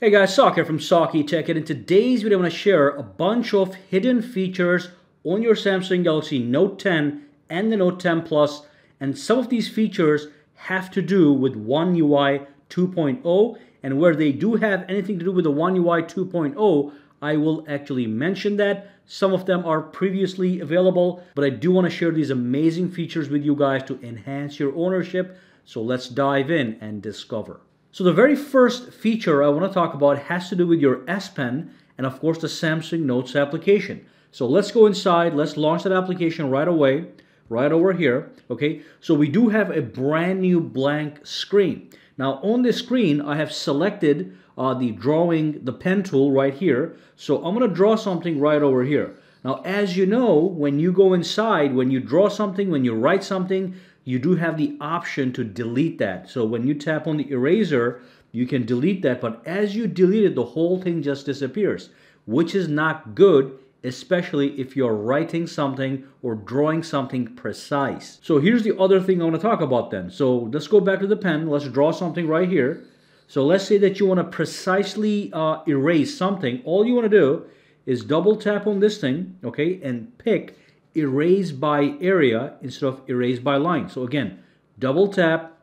Hey guys, Sock here from Saki Tech and in today's video I'm going to share a bunch of hidden features on your Samsung Galaxy Note 10 and the Note 10 Plus and some of these features have to do with One UI 2.0 and where they do have anything to do with the One UI 2.0 I will actually mention that. Some of them are previously available but I do want to share these amazing features with you guys to enhance your ownership so let's dive in and discover. So the very first feature I want to talk about has to do with your S Pen and of course the Samsung Notes application. So let's go inside, let's launch that application right away, right over here, okay? So we do have a brand new blank screen. Now on this screen, I have selected uh, the drawing, the pen tool right here. So I'm gonna draw something right over here. Now, as you know, when you go inside, when you draw something, when you write something, you do have the option to delete that. So when you tap on the eraser, you can delete that. But as you delete it, the whole thing just disappears, which is not good, especially if you're writing something or drawing something precise. So here's the other thing I want to talk about then. So let's go back to the pen. Let's draw something right here. So let's say that you want to precisely uh, erase something. All you want to do is double tap on this thing, okay, and pick erase by area instead of erase by line. So again, double tap,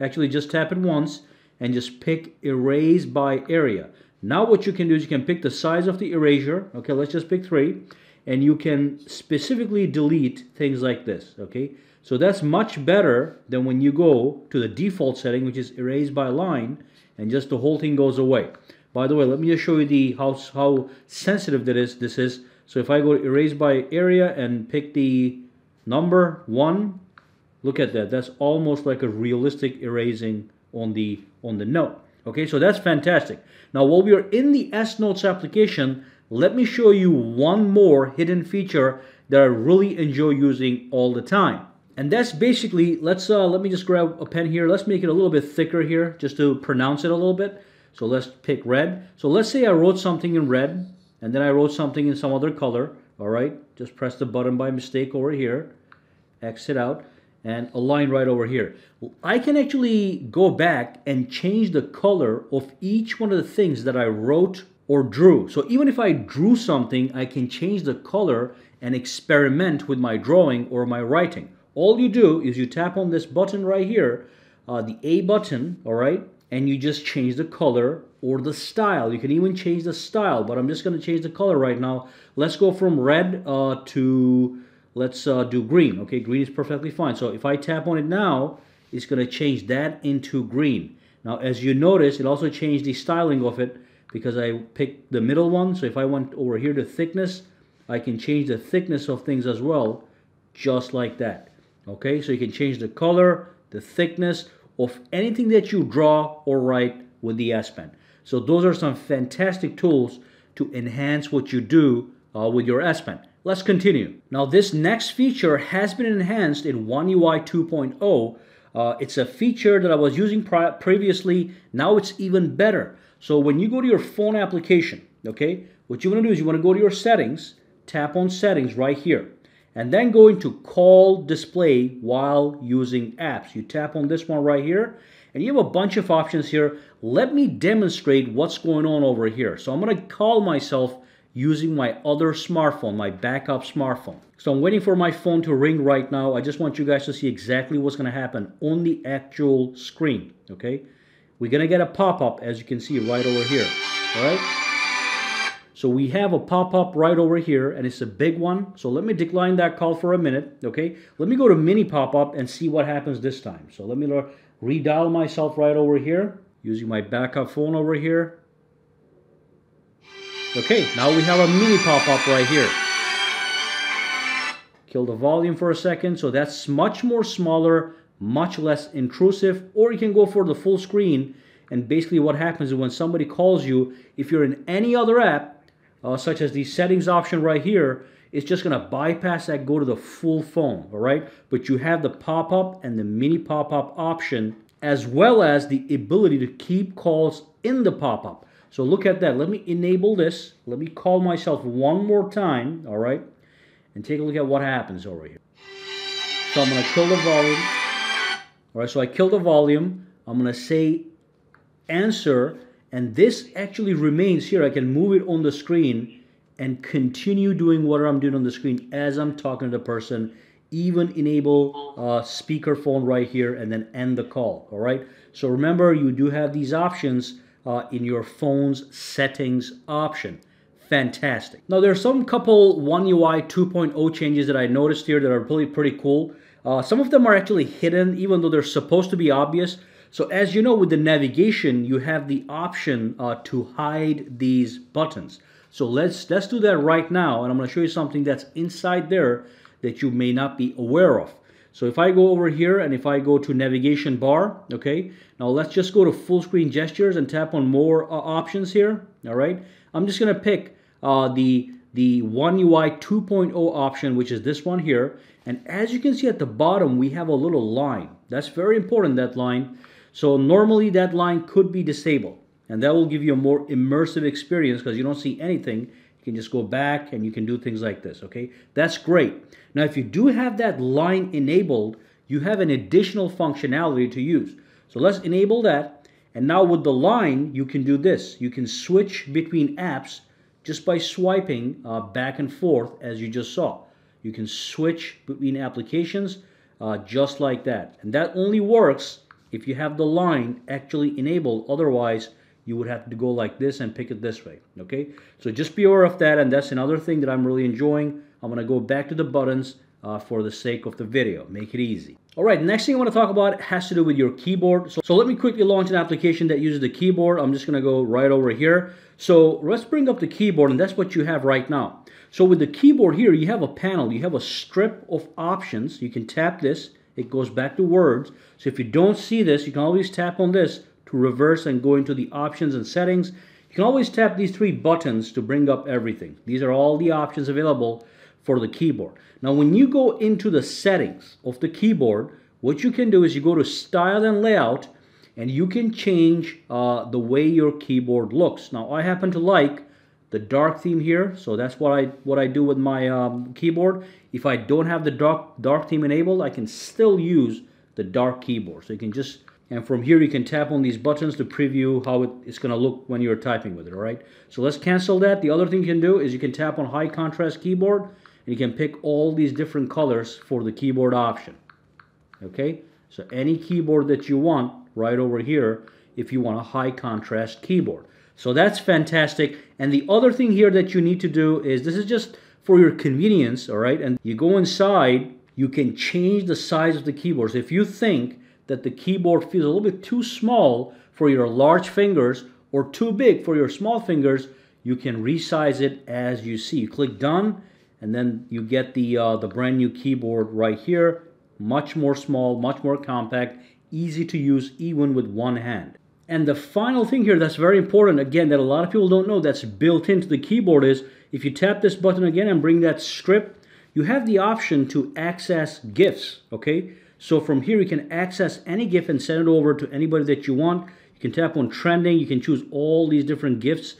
actually just tap it once and just pick erase by area. Now what you can do is you can pick the size of the erasure. Okay, let's just pick three. And you can specifically delete things like this. Okay, so that's much better than when you go to the default setting, which is erase by line, and just the whole thing goes away. By the way, let me just show you the how, how sensitive that is. This is so if I go to erase by area and pick the number 1, look at that. That's almost like a realistic erasing on the on the note. Okay, so that's fantastic. Now while we are in the S Notes application, let me show you one more hidden feature that I really enjoy using all the time. And that's basically, let's uh, let me just grab a pen here. Let's make it a little bit thicker here just to pronounce it a little bit. So let's pick red. So let's say I wrote something in red and then I wrote something in some other color all right? Just press the button by mistake over here exit out and align right over here. I can actually go back and change the color of each one of the things that I wrote or drew. So even if I drew something I can change the color and experiment with my drawing or my writing. All you do is you tap on this button right here uh, the A button all right and you just change the color or the style. You can even change the style, but I'm just going to change the color right now. Let's go from red uh, to, let's uh, do green. Okay, green is perfectly fine. So if I tap on it now, it's going to change that into green. Now, as you notice, it also changed the styling of it because I picked the middle one. So if I went over here to thickness, I can change the thickness of things as well, just like that. Okay, so you can change the color, the thickness, of anything that you draw or write with the S Pen. So those are some fantastic tools to enhance what you do uh, with your S Pen. Let's continue. Now this next feature has been enhanced in One UI 2.0. Uh, it's a feature that I was using previously. Now it's even better. So when you go to your phone application, okay, what you want to do is you want to go to your settings, tap on settings right here and then go into call display while using apps. You tap on this one right here and you have a bunch of options here. Let me demonstrate what's going on over here. So I'm going to call myself using my other smartphone, my backup smartphone. So I'm waiting for my phone to ring right now. I just want you guys to see exactly what's going to happen on the actual screen, okay? We're going to get a pop-up as you can see right over here, all right? So we have a pop-up right over here, and it's a big one. So let me decline that call for a minute, okay? Let me go to mini pop-up and see what happens this time. So let me redial myself right over here, using my backup phone over here. Okay, now we have a mini pop-up right here. Kill the volume for a second, so that's much more smaller, much less intrusive, or you can go for the full screen, and basically what happens is when somebody calls you, if you're in any other app, uh, such as the settings option right here, it's just going to bypass that, go to the full phone, all right? But you have the pop-up and the mini pop-up option, as well as the ability to keep calls in the pop-up. So look at that. Let me enable this. Let me call myself one more time, all right? And take a look at what happens over here. So I'm going to kill the volume. All right, so I kill the volume. I'm going to say answer And this actually remains here. I can move it on the screen and continue doing what I'm doing on the screen as I'm talking to the person. Even enable uh, speakerphone right here and then end the call. All right. So remember, you do have these options uh, in your phone's settings option. Fantastic. Now there's some couple One UI 2.0 changes that I noticed here that are really pretty cool. Uh, some of them are actually hidden even though they're supposed to be obvious. So as you know with the navigation you have the option uh, to hide these buttons. So let's let's do that right now and I'm going to show you something that's inside there that you may not be aware of. So if I go over here and if I go to navigation bar, okay, now let's just go to full screen gestures and tap on more uh, options here, all right? I'm just gonna pick uh, the, the One UI 2.0 option, which is this one here. And as you can see at the bottom, we have a little line. That's very important, that line. So normally that line could be disabled and that will give you a more immersive experience because you don't see anything. You can just go back and you can do things like this, okay? That's great. Now, if you do have that line enabled, you have an additional functionality to use. So let's enable that. And now with the line, you can do this. You can switch between apps just by swiping uh, back and forth as you just saw. You can switch between applications uh, just like that. And that only works if you have the line actually enabled. Otherwise, you would have to go like this and pick it this way. Okay, so just be aware of that. And that's another thing that I'm really enjoying. I'm to go back to the buttons uh, for the sake of the video. Make it easy. All right, next thing I want to talk about has to do with your keyboard. So, so let me quickly launch an application that uses the keyboard. I'm just to go right over here. So let's bring up the keyboard, and that's what you have right now. So with the keyboard here, you have a panel. You have a strip of options. You can tap this. It goes back to words. So if you don't see this, you can always tap on this to reverse and go into the options and settings. You can always tap these three buttons to bring up everything. These are all the options available for the keyboard. Now when you go into the settings of the keyboard, what you can do is you go to style and layout and you can change uh, the way your keyboard looks. Now I happen to like the dark theme here, so that's what I what I do with my um, keyboard. If I don't have the dark dark theme enabled, I can still use the dark keyboard. So you can just and from here you can tap on these buttons to preview how it, it's going to look when you're typing with it, all right? So let's cancel that. The other thing you can do is you can tap on high contrast keyboard and you can pick all these different colors for the keyboard option. Okay, so any keyboard that you want right over here if you want a high contrast keyboard. So that's fantastic. And the other thing here that you need to do is this is just for your convenience, all right? And you go inside, you can change the size of the keyboard. If you think that the keyboard feels a little bit too small for your large fingers or too big for your small fingers, you can resize it as you see. You click done and then you get the, uh, the brand new keyboard right here. Much more small, much more compact, easy to use even with one hand. And the final thing here that's very important, again, that a lot of people don't know that's built into the keyboard is if you tap this button again and bring that script, you have the option to access GIFs, okay? So from here, you can access any GIF and send it over to anybody that you want. You can tap on trending. You can choose all these different GIFs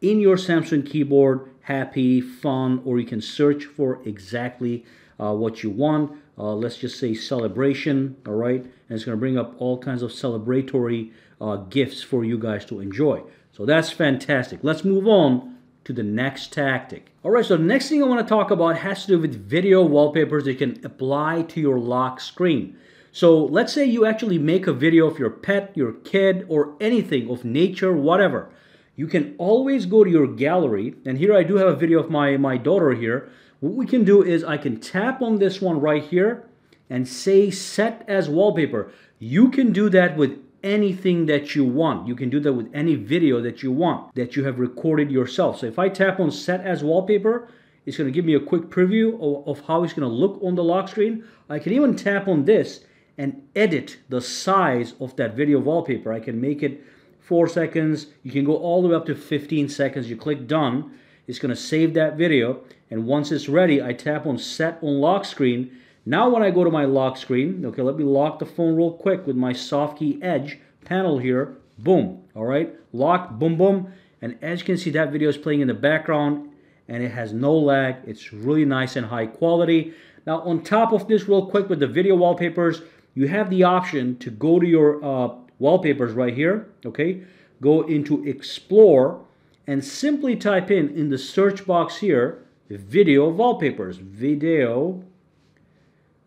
in your Samsung keyboard, happy, fun, or you can search for exactly uh, what you want. Uh, let's just say celebration, all right? And it's going to bring up all kinds of celebratory uh, gifts for you guys to enjoy. So that's fantastic. Let's move on to the next tactic. All right, so the next thing I want to talk about has to do with video wallpapers that you can apply to your lock screen. So let's say you actually make a video of your pet, your kid, or anything of nature, whatever you can always go to your gallery. And here I do have a video of my, my daughter here. What we can do is I can tap on this one right here and say set as wallpaper. You can do that with anything that you want. You can do that with any video that you want that you have recorded yourself. So if I tap on set as wallpaper, it's going to give me a quick preview of, of how it's going to look on the lock screen. I can even tap on this and edit the size of that video wallpaper. I can make it 4 seconds. You can go all the way up to 15 seconds. You click done. It's going to save that video. And once it's ready, I tap on set on lock screen. Now when I go to my lock screen, okay, let me lock the phone real quick with my soft key edge panel here. Boom. All right. Lock. Boom, boom. And as you can see, that video is playing in the background and it has no lag. It's really nice and high quality. Now on top of this real quick with the video wallpapers, you have the option to go to your uh, wallpapers right here, okay? go into explore and simply type in in the search box here video wallpapers video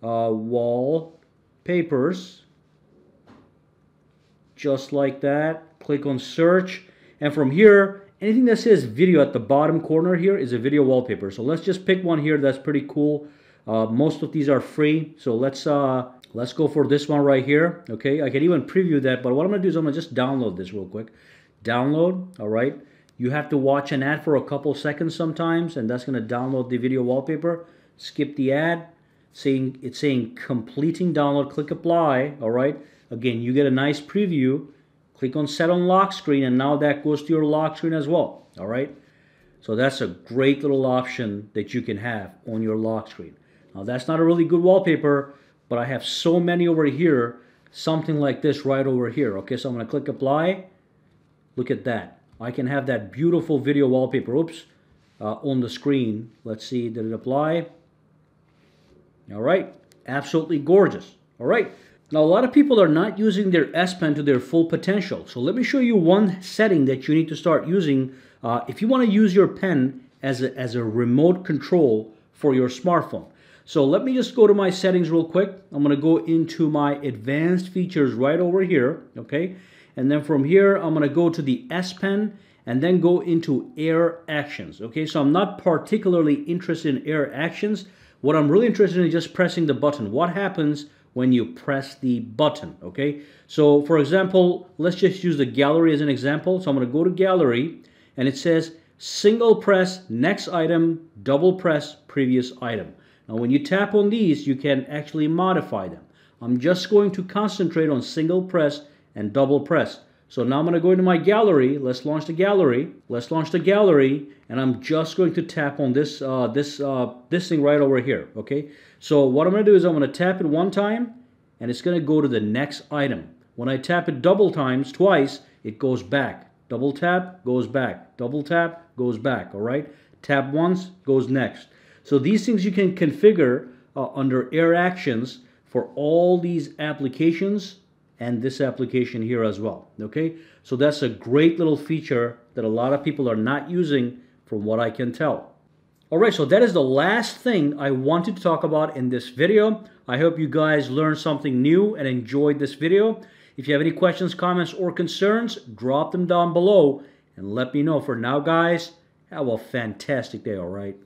uh, wallpapers just like that. Click on search and from here anything that says video at the bottom corner here is a video wallpaper. So let's just pick one here that's pretty cool. Uh, most of these are free. So let's uh, let's go for this one right here. Okay I can even preview that but what I'm gonna do is I'm gonna just download this real quick. Download all right you have to watch an ad for a couple seconds sometimes, and that's going to download the video wallpaper. Skip the ad. Saying It's saying completing download. Click apply. All right. Again, you get a nice preview. Click on set on lock screen, and now that goes to your lock screen as well. All right. So that's a great little option that you can have on your lock screen. Now that's not a really good wallpaper, but I have so many over here, something like this right over here. Okay, so I'm going to click apply. Look at that. I can have that beautiful video wallpaper, oops, uh, on the screen. Let's see, did it apply? All right, absolutely gorgeous. All right, now a lot of people are not using their S Pen to their full potential. So let me show you one setting that you need to start using uh, if you want to use your pen as a, as a remote control for your smartphone. So let me just go to my settings real quick. I'm going to go into my advanced features right over here, okay? And then from here, I'm going to go to the S Pen and then go into Air Actions. Okay, so I'm not particularly interested in Air Actions. What I'm really interested in is just pressing the button. What happens when you press the button, okay? So for example, let's just use the gallery as an example. So I'm going to go to gallery and it says single press next item, double press previous item. Now when you tap on these, you can actually modify them. I'm just going to concentrate on single press and double press. So now I'm going to go into my gallery. Let's launch the gallery. Let's launch the gallery, and I'm just going to tap on this uh, this uh, this thing right over here. Okay. So what I'm going to do is I'm going to tap it one time, and it's going to go to the next item. When I tap it double times, twice, it goes back. Double tap goes back. Double tap goes back. All right. Tap once goes next. So these things you can configure uh, under Air Actions for all these applications and this application here as well. Okay, so that's a great little feature that a lot of people are not using from what I can tell. Alright, so that is the last thing I wanted to talk about in this video. I hope you guys learned something new and enjoyed this video. If you have any questions, comments, or concerns, drop them down below and let me know. For now, guys, have a fantastic day, alright?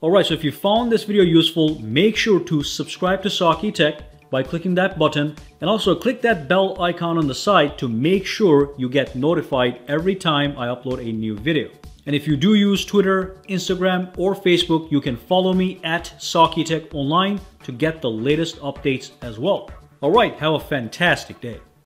Alright, so if you found this video useful, make sure to subscribe to Saki Tech by clicking that button and also click that bell icon on the side to make sure you get notified every time I upload a new video. And if you do use Twitter, Instagram, or Facebook, you can follow me at SakiTech Online to get the latest updates as well. Alright, have a fantastic day.